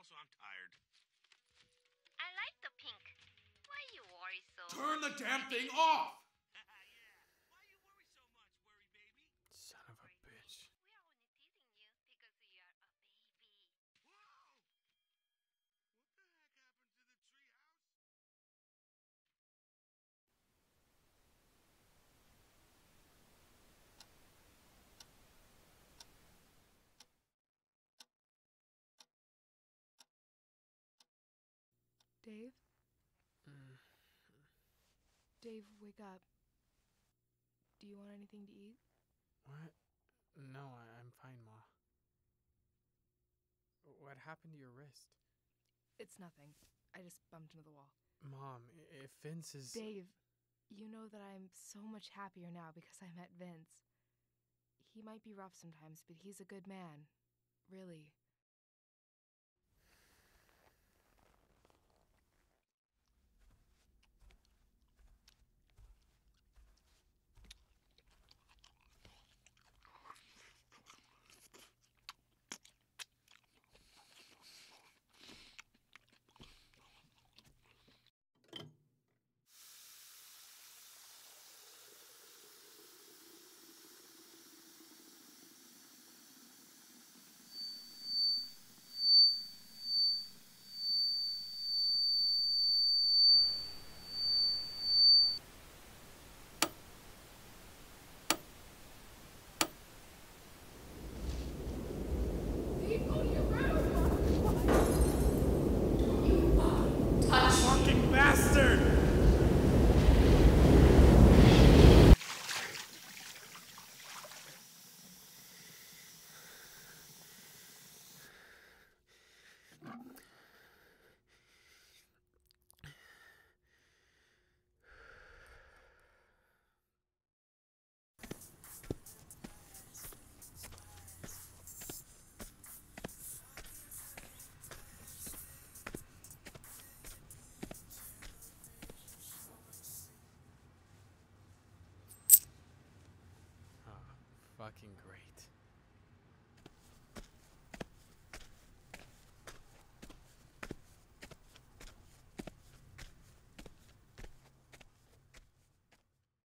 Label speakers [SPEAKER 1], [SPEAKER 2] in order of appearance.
[SPEAKER 1] also, I'm tired.
[SPEAKER 2] I like the pink. Why you worry so?
[SPEAKER 3] Turn the damn thing off!
[SPEAKER 1] yeah. Why you worry so much, worry baby?
[SPEAKER 3] Son of a bitch.
[SPEAKER 2] We are only teasing you because you are a baby.
[SPEAKER 1] Whoa! What the heck happened to the treehouse?
[SPEAKER 4] Dave?
[SPEAKER 3] Mm.
[SPEAKER 4] Dave, wake up. Do you want anything to eat?
[SPEAKER 3] What? No, I, I'm fine, Ma. What happened to your wrist?
[SPEAKER 4] It's nothing. I just bumped into the wall.
[SPEAKER 3] Mom, if Vince is.
[SPEAKER 4] Dave, you know that I'm so much happier now because I met Vince. He might be rough sometimes, but he's a good man. Really.
[SPEAKER 3] Ah, fucking great.